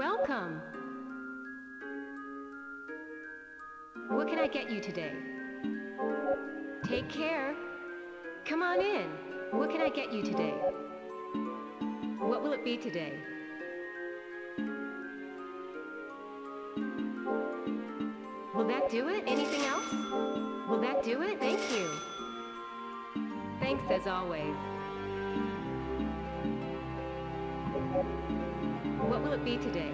Welcome. What can I get you today? Take care. Come on in. What can I get you today? What will it be today? Will that do it? Anything else? Will that do it? Thank you. Thanks as always. What will it be today?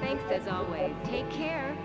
Thanks as always. Take care.